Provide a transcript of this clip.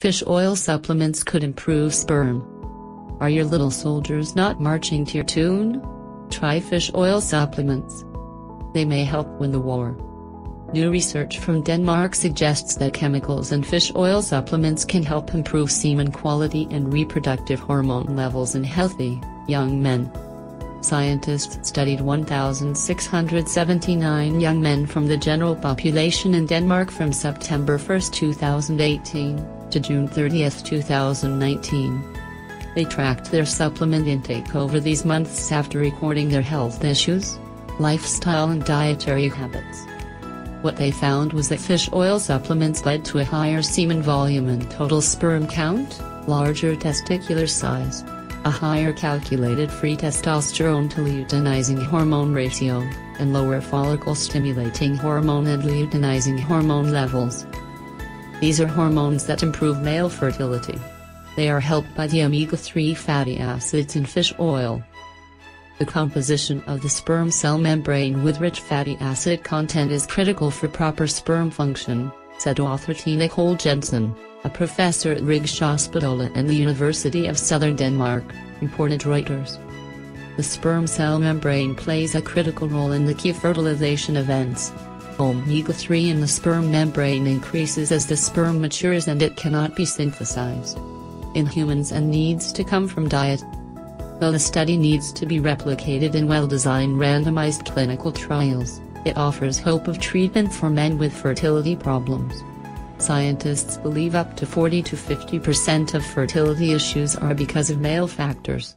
Fish oil supplements could improve sperm. Are your little soldiers not marching to your tune? Try fish oil supplements. They may help win the war. New research from Denmark suggests that chemicals in fish oil supplements can help improve semen quality and reproductive hormone levels in healthy, young men. Scientists studied 1,679 young men from the general population in Denmark from September 1, 2018, to June 30, 2019. They tracked their supplement intake over these months after recording their health issues, lifestyle and dietary habits. What they found was that fish oil supplements led to a higher semen volume and total sperm count, larger testicular size, a higher calculated free testosterone to luteinizing hormone ratio, and lower follicle stimulating hormone and luteinizing hormone levels. These are hormones that improve male fertility. They are helped by the omega-3 fatty acids in fish oil. The composition of the sperm cell membrane with rich fatty acid content is critical for proper sperm function, said author Tina Kold Jensen a professor at Rigshospitalet and the University of Southern Denmark, reported Reuters. The sperm cell membrane plays a critical role in the key fertilization events. Omega-3 in the sperm membrane increases as the sperm matures and it cannot be synthesized in humans and needs to come from diet. Though the study needs to be replicated in well-designed randomized clinical trials, it offers hope of treatment for men with fertility problems. Scientists believe up to 40 to 50% of fertility issues are because of male factors.